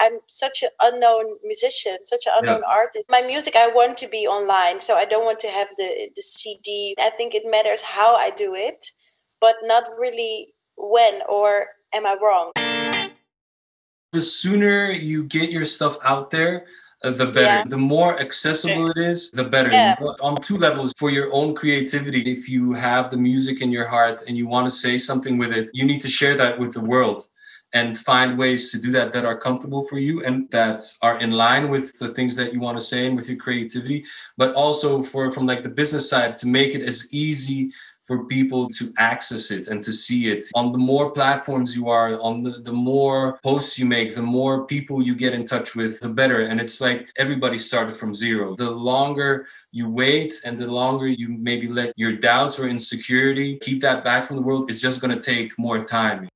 I'm such an unknown musician, such an unknown yeah. artist. My music, I want to be online, so I don't want to have the the CD. I think it matters how I do it, but not really when or am I wrong? The sooner you get your stuff out there, uh, the better. Yeah. The more accessible it is, the better. Yeah. On two levels, for your own creativity, if you have the music in your heart and you want to say something with it, you need to share that with the world and find ways to do that that are comfortable for you and that are in line with the things that you want to say and with your creativity but also for from like the business side to make it as easy for people to access it and to see it. On the more platforms you are, on the, the more posts you make, the more people you get in touch with, the better. And it's like everybody started from zero. The longer you wait and the longer you maybe let your doubts or insecurity keep that back from the world, it's just going to take more time.